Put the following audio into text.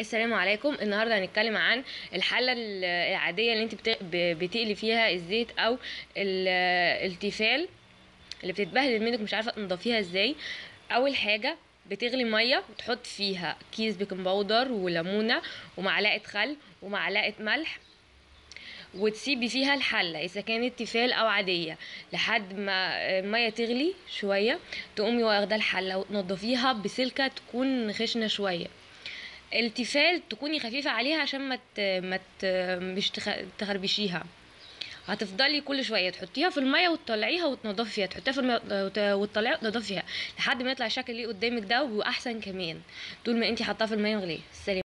السلام عليكم. النهارده هنتكلم عن الحلة ال- العادية اللي انت بتقلي فيها الزيت أو ال- التيفال اللي بتتبهدل منك مش عارفة تنضفيها إزاي. أول حاجة بتغلي مية وتحط فيها كيس baking powder وليمونة ومعلقة خل ومعلقة ملح وتسيبي فيها الحلة إذا كانت تيفال أو عادية لحد ما المية تغلي شوية تقومي واخدة الحلة وتنضفيها بسلكة تكون خشنة شوية. التيفال تكوني خفيفة عليها عشان ما ت... ما ت... مش تخ... تخربشيها. هتفضلي كل شوية تحطيها في المية وتطلعيها وتنضفي فيها تحطيها في الميه وت- وتطلعيها وتنضفي فيها لحد ما يطلع الشكل اللي قدامك ده وأحسن كمان. طول ما انتي حاطاها في الميه مغليه سلام.